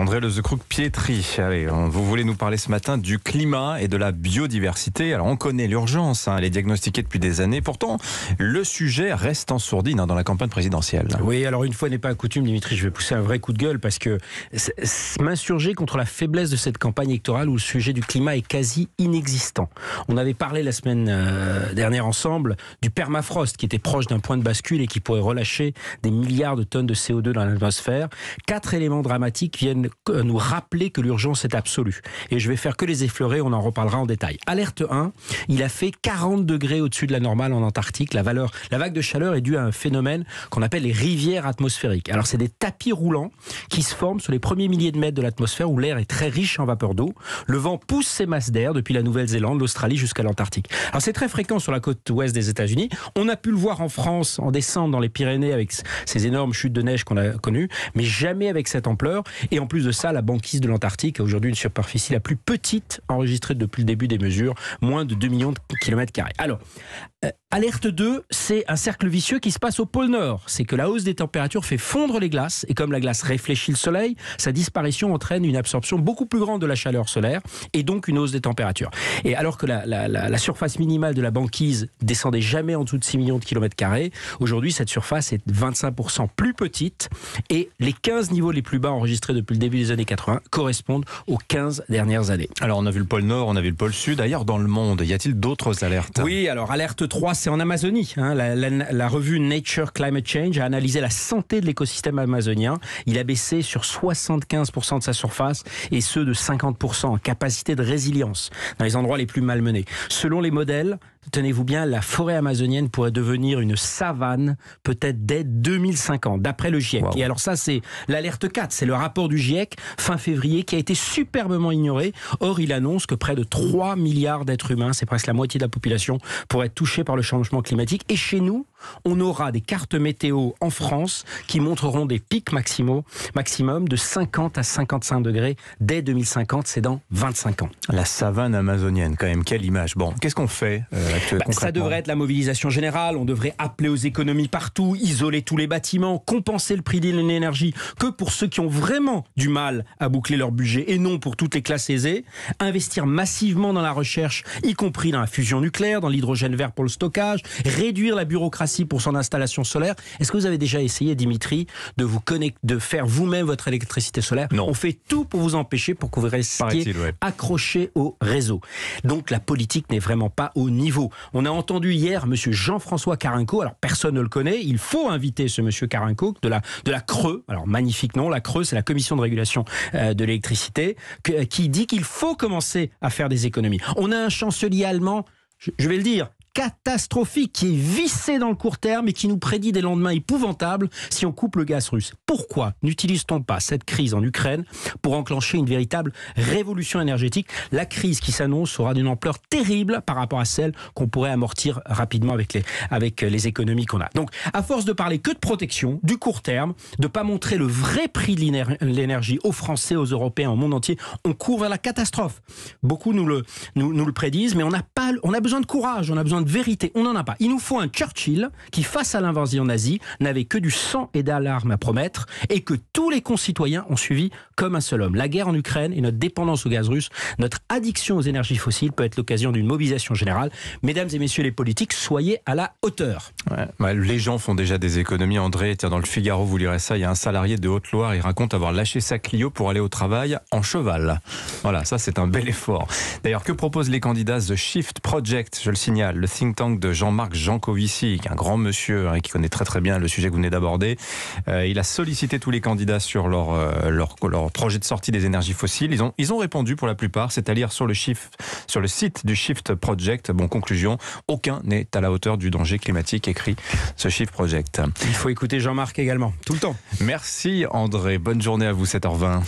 André Lezecroux-Pietri, allez, vous voulez nous parler ce matin du climat et de la biodiversité. Alors on connaît l'urgence, hein, elle est diagnostiquée depuis des années. Pourtant, le sujet reste en sourdine hein, dans la campagne présidentielle. Oui, alors une fois n'est pas coutume, Dimitri, je vais pousser un vrai coup de gueule parce que m'insurger contre la faiblesse de cette campagne électorale où le sujet du climat est quasi inexistant. On avait parlé la semaine euh, dernière ensemble du permafrost qui était proche d'un point de bascule et qui pourrait relâcher des milliards de tonnes de CO2 dans l'atmosphère. Quatre éléments dramatiques viennent nous rappeler que l'urgence est absolue. Et je vais faire que les effleurer, on en reparlera en détail. Alerte 1, il a fait 40 degrés au-dessus de la normale en Antarctique. La, valeur, la vague de chaleur est due à un phénomène qu'on appelle les rivières atmosphériques. Alors c'est des tapis roulants qui se forment sur les premiers milliers de mètres de l'atmosphère où l'air est très riche en vapeur d'eau. Le vent pousse ces masses d'air depuis la Nouvelle-Zélande, l'Australie jusqu'à l'Antarctique. Alors c'est très fréquent sur la côte ouest des États-Unis. On a pu le voir en France en descente dans les Pyrénées avec ces énormes chutes de neige qu'on a connues, mais jamais avec cette ampleur. Et en plus de ça, la banquise de l'Antarctique a aujourd'hui une superficie la plus petite enregistrée depuis le début des mesures, moins de 2 millions de kilomètres carrés. Alors, euh, alerte 2, c'est un cercle vicieux qui se passe au pôle Nord. C'est que la hausse des températures fait fondre les glaces, et comme la glace réfléchit le soleil, sa disparition entraîne une absorption beaucoup plus grande de la chaleur solaire, et donc une hausse des températures. Et alors que la, la surface minimale de la banquise descendait jamais en dessous de 6 millions de kilomètres carrés, aujourd'hui cette surface est 25% plus petite, et les 15 niveaux les plus bas enregistrés depuis le début des années 80 correspondent aux 15 dernières années. Alors on a vu le pôle Nord, on a vu le pôle Sud. Ailleurs dans le monde, y a-t-il d'autres alertes? Oui, alors alerte 3, c'est en Amazonie. Hein. La, revue Nature Climate Change a analysé la santé de l'écosystème amazonien. Il a baissé sur 75% de sa surface et ce de 50% en capacité de résilience dans les endroits les plus malmenés. Selon les modèles, tenez-vous bien, la forêt amazonienne pourrait devenir une savane peut-être dès 2050, d'après le GIEC. Et alors ça, c'est l'alerte 4, c'est le rapport du GIEC fin février qui a été superbement ignoré. Or, il annonce que près de 3 milliards d'êtres humains, c'est presque la moitié de la population, pourraient être touchés par le changement climatique. Et chez nous, on aura des cartes météo en France qui montreront des pics maximaux, maximum de 50 à 55 degrés dès 2050, c'est dans 25 ans. La savane amazonienne, quand même, quelle image. Bon, qu'est-ce qu'on fait euh, bah, Ça devrait être la mobilisation générale, on devrait appeler aux économies partout, isoler tous les bâtiments, compenser le prix de l'énergie, que pour ceux qui ont vraiment du mal à boucler leur budget et non pour toutes les classes aisées, investir massivement dans la recherche, y compris dans la fusion nucléaire, dans l'hydrogène vert pour le stockage, réduire la bureaucratie pour son installation solaire. Est-ce que vous avez déjà essayé, Dimitri, de vous connecter, de faire vous-même votre électricité solaire? Non. On fait tout pour vous empêcher, pour que vous restiez accroché au réseau. Donc la politique n'est vraiment pas au niveau. On a entendu hier Monsieur Jean-François Carinco. Alors personne ne le connaît. Il faut inviter ce Monsieur Carinco de la de la Creux. Alors magnifique nom. La Creux, c'est la Commission de régulation euh, de l'électricité, qui dit qu'il faut commencer à faire des économies. On a un chancelier allemand je vais le dire, catastrophique qui est vissé dans le court terme et qui nous prédit des lendemains épouvantables si on coupe le gaz russe. Pourquoi n'utilise-t-on pas cette crise en Ukraine pour enclencher une véritable révolution énergétique? La crise qui s'annonce sera d'une ampleur terrible par rapport à celle qu'on pourrait amortir rapidement avec les, avec les économies qu'on a. Donc, à force de parler que de protection, du court terme, de pas montrer le vrai prix de l'énergie aux Français, aux Européens, au monde entier, on court vers la catastrophe. Beaucoup nous le, nous, nous le prédisent, mais on a, pas, on a besoin de courage, on a besoin de vérité. On n'en a pas. Il nous faut un Churchill qui, face à l'invasion nazie, n'avait que du sang et d'alarme à promettre et que tous les concitoyens ont suivi comme un seul homme. La guerre en Ukraine et notre dépendance au gaz russe, notre addiction aux énergies fossiles peut être l'occasion d'une mobilisation générale. Mesdames et messieurs les politiques, soyez à la hauteur. les gens font déjà des économies. André, dans le Figaro, vous lirez ça. Il y a un salarié de Haute-Loire, il raconte avoir lâché sa Clio pour aller au travail en cheval. Voilà, ça c'est un bel effort. D'ailleurs, que proposent les candidats The Shift Project? Je le signale, le think tank de Jean-Marc Jancovici, qui est un grand monsieur et hein, qui connaît très très bien le sujet que vous venez d'aborder. Euh, il a sollicité tous les candidats sur leur, euh, leur, leur, projet de sortie des énergies fossiles. Ils ont, ils ont répondu pour la plupart, c'est à dire sur le, shift, sur le site du Shift Project. Bon, conclusion, aucun n'est à la hauteur du danger climatique, écrit ce Shift Project. Il faut écouter Jean-Marc également, tout le temps. Merci André, bonne journée à vous, 7h20.